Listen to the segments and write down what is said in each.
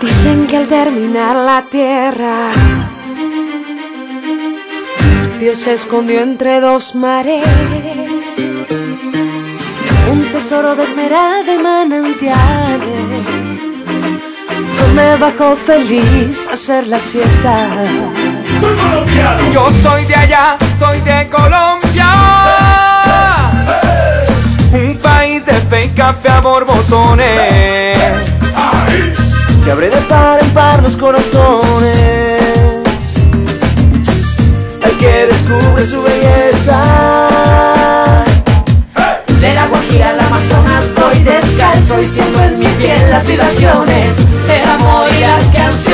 Dicen que al terminar la tierra, Dios se escondió entre dos mares. Un tesoro de esmeralda y manantiales. Yo me bajo feliz a hacer la siesta. Soy colombiano. Yo soy de allá, soy de Colombia. Un país de fe y café a borbotones. Que abre de par en par los corazones. El que descubre su belleza. De la Guajira al Amazonas voy descalzo y siento en mi piel las vibraciones del amor y las canciones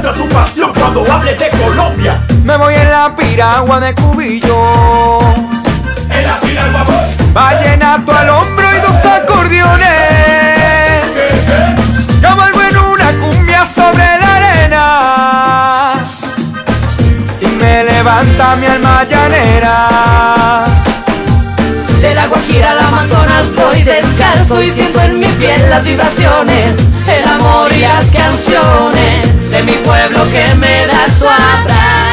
Muestra tu pasión cuando hables de Colombia. Me voy en la piragua de Cubillo. En la piragua voy. Vallenato al hombro y dos acordeones. Yo vuelvo en una cumbia sobre la arena. Y me levanta mi alma llanera. De la Guajira al Amazonas voy descalzo y siento en mi piel las vibraciones, el amor y las canciones de mi pueblo que me da su abrazo.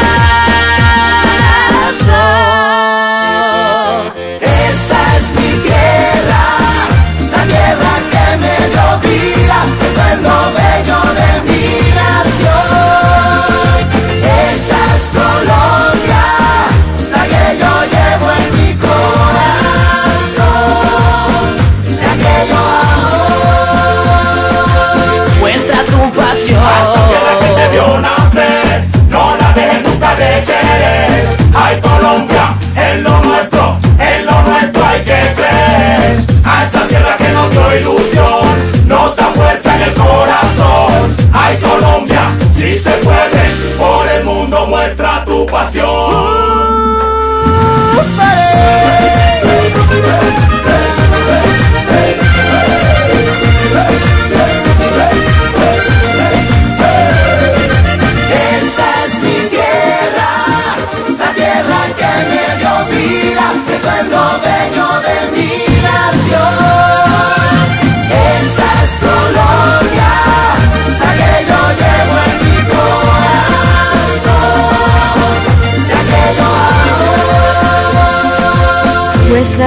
Muestra tu pasión.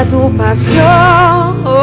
Tu pasión.